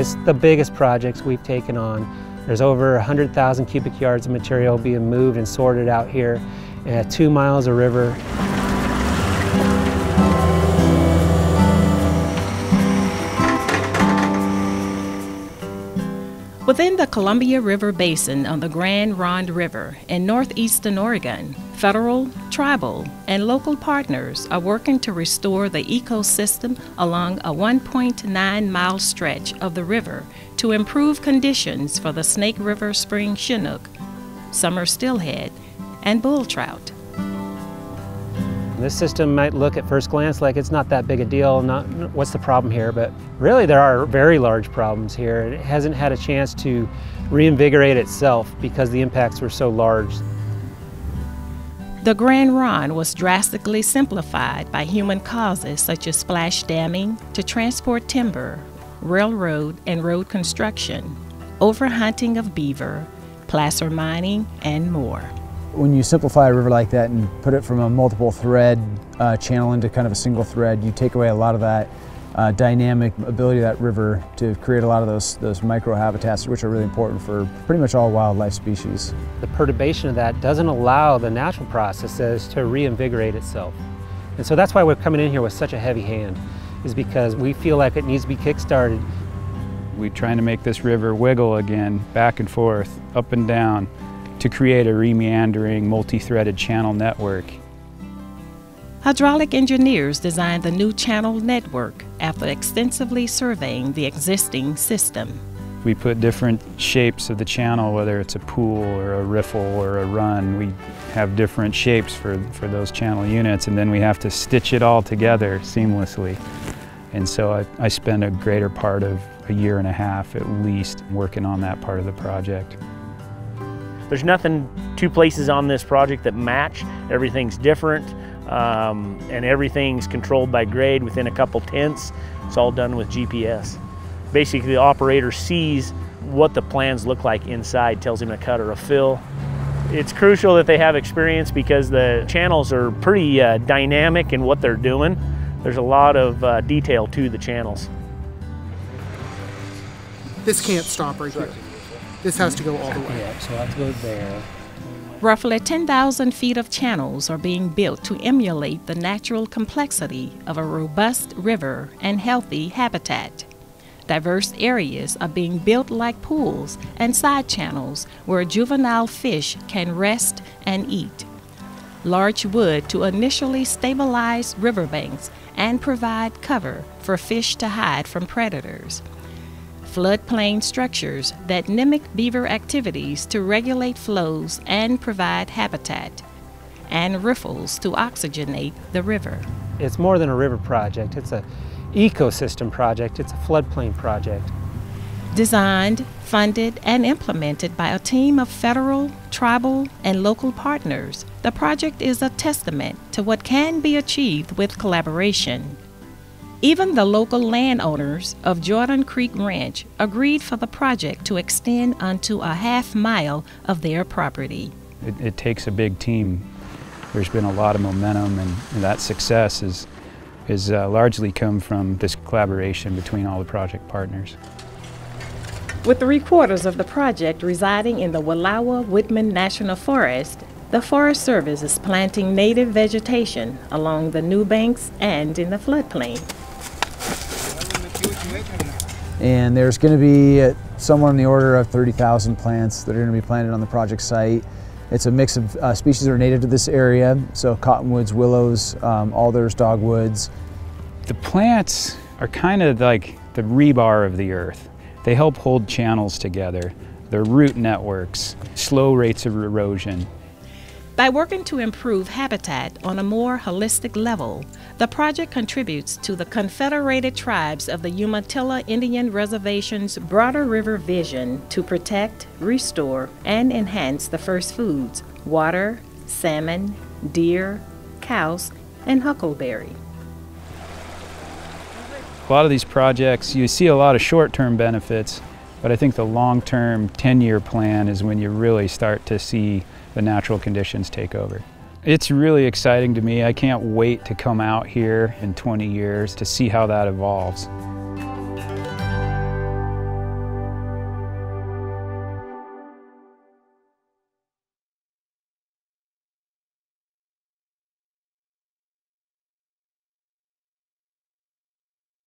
It's the biggest projects we've taken on. There's over 100,000 cubic yards of material being moved and sorted out here, and two miles of river. Within the Columbia River Basin on the Grande Ronde River in northeastern Oregon, federal, tribal, and local partners are working to restore the ecosystem along a 1.9 mile stretch of the river to improve conditions for the Snake River spring chinook, summer steelhead, and bull trout. This system might look at first glance like it's not that big a deal, not what's the problem here, but really there are very large problems here. It hasn't had a chance to reinvigorate itself because the impacts were so large. The Grande Ronde was drastically simplified by human causes such as splash damming to transport timber, railroad and road construction, overhunting of beaver, placer mining, and more. When you simplify a river like that and put it from a multiple thread uh, channel into kind of a single thread, you take away a lot of that uh, dynamic ability of that river to create a lot of those, those microhabitats which are really important for pretty much all wildlife species. The perturbation of that doesn't allow the natural processes to reinvigorate itself. And so that's why we're coming in here with such a heavy hand, is because we feel like it needs to be kickstarted. We're trying to make this river wiggle again, back and forth, up and down, to create a remeandering, multi-threaded channel network. Hydraulic engineers designed the new channel network after extensively surveying the existing system. We put different shapes of the channel, whether it's a pool or a riffle or a run. We have different shapes for, for those channel units, and then we have to stitch it all together seamlessly. And so I, I spent a greater part of a year and a half at least working on that part of the project. There's nothing, two places on this project that match. Everything's different um, and everything's controlled by grade within a couple tenths. It's all done with GPS. Basically, the operator sees what the plans look like inside, tells him to cut or a fill. It's crucial that they have experience because the channels are pretty uh, dynamic in what they're doing. There's a lot of uh, detail to the channels. This can't stop right here. This has to go all the way. Yeah, so let's go there. Roughly 10,000 feet of channels are being built to emulate the natural complexity of a robust river and healthy habitat. Diverse areas are being built like pools and side channels where juvenile fish can rest and eat. Large wood to initially stabilize riverbanks and provide cover for fish to hide from predators floodplain structures that mimic beaver activities to regulate flows and provide habitat, and riffles to oxygenate the river. It's more than a river project, it's an ecosystem project, it's a floodplain project. Designed, funded, and implemented by a team of federal, tribal, and local partners, the project is a testament to what can be achieved with collaboration. Even the local landowners of Jordan Creek Ranch agreed for the project to extend onto a half mile of their property. It, it takes a big team. There's been a lot of momentum, and, and that success is, is uh, largely come from this collaboration between all the project partners. With three quarters of the project residing in the Wallowa Whitman National Forest, the Forest Service is planting native vegetation along the new banks and in the floodplain. And there's going to be uh, somewhere in the order of 30,000 plants that are going to be planted on the project site. It's a mix of uh, species that are native to this area, so cottonwoods, willows, um, alders, dogwoods. The plants are kind of like the rebar of the earth. They help hold channels together. Their root networks, slow rates of erosion, by working to improve habitat on a more holistic level, the project contributes to the Confederated Tribes of the Umatilla Indian Reservation's broader river vision to protect, restore, and enhance the first foods water, salmon, deer, cous, and huckleberry. A lot of these projects, you see a lot of short-term benefits, but I think the long-term 10-year plan is when you really start to see the natural conditions take over. It's really exciting to me. I can't wait to come out here in 20 years to see how that evolves.